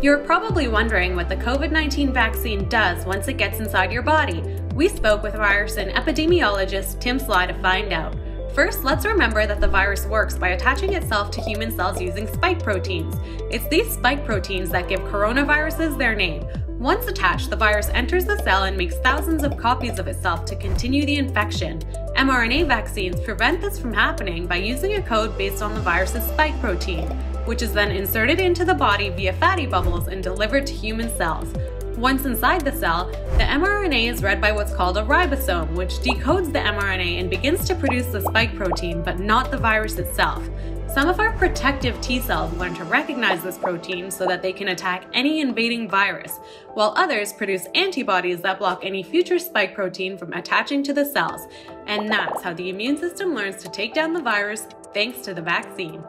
You're probably wondering what the COVID 19 vaccine does once it gets inside your body. We spoke with virus and epidemiologist Tim Sly to find out. First, let's remember that the virus works by attaching itself to human cells using spike proteins. It's these spike proteins that give coronaviruses their name. Once attached, the virus enters the cell and makes thousands of copies of itself to continue the infection. mRNA vaccines prevent this from happening by using a code based on the virus's spike protein which is then inserted into the body via fatty bubbles and delivered to human cells. Once inside the cell, the mRNA is read by what's called a ribosome, which decodes the mRNA and begins to produce the spike protein, but not the virus itself. Some of our protective T cells learn to recognize this protein so that they can attack any invading virus, while others produce antibodies that block any future spike protein from attaching to the cells. And that's how the immune system learns to take down the virus thanks to the vaccine.